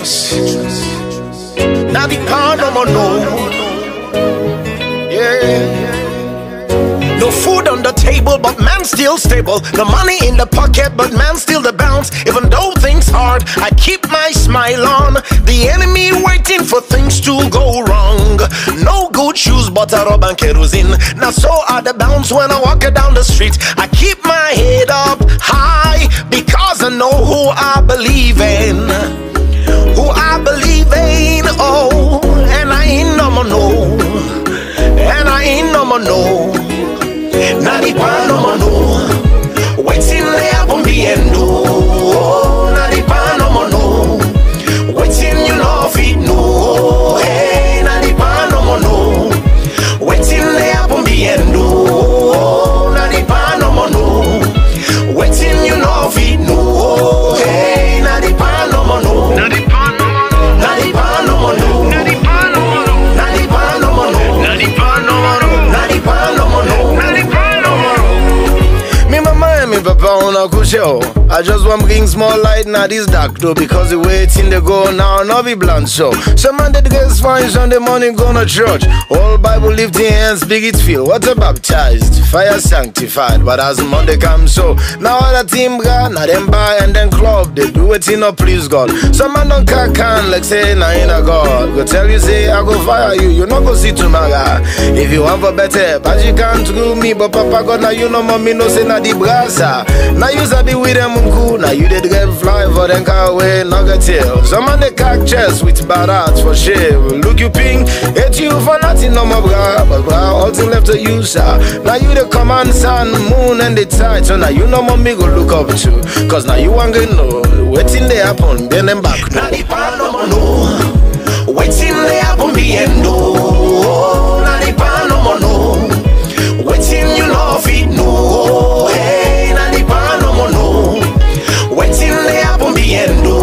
Now the pound no more no. Yeah. No food on the table, but man still stable. No money in the pocket, but man still the bounce. Even though things hard, I keep my smile on. The enemy waiting for things to go wrong. No good shoes, but a rub and kerosene. Now so are the bounce when I walk down the street. I keep my mono, na mi pano mano, waiting there. On a good oh. show. I just want bring small light now this dark though because the waiting they go now no be blunt show. Some man that gets fine Sunday morning go to church. All Bible lifting hands big it feel. A baptized, fire sanctified. But as Monday comes so now all the team got now them buy and then club they do it in a please God. Some man don't car can like say na in a God. Go tell you say I go fire you. You not go see tomorrow. If you want for better, but you can't screw me. But Papa God now you know mommy no say na the brasa. Ah. Now you sabi with them cool. Now you did get fly for them car away tail. Some man they cock chest with bad for shame. Look you ping, hate you for nothing no more. But bra all thing left to you sir. Now you the command sun, moon and the tide. So now you know mommy go look up to. Cause now you want to know waiting they happen, then them back. Now the no more no. Perú.